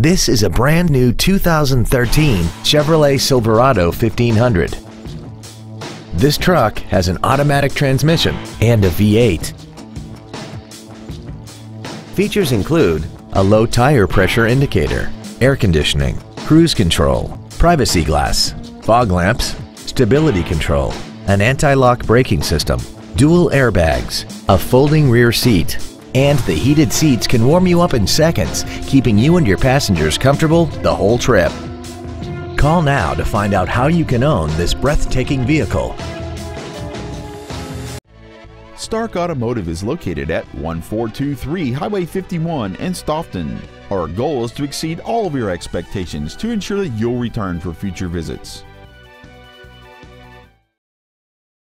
This is a brand new 2013 Chevrolet Silverado 1500. This truck has an automatic transmission and a V8. Features include a low tire pressure indicator, air conditioning, cruise control, privacy glass, fog lamps, stability control, an anti-lock braking system, dual airbags, a folding rear seat, and the heated seats can warm you up in seconds, keeping you and your passengers comfortable the whole trip. Call now to find out how you can own this breathtaking vehicle. Stark Automotive is located at 1423 Highway 51 in Stoughton. Our goal is to exceed all of your expectations to ensure that you'll return for future visits.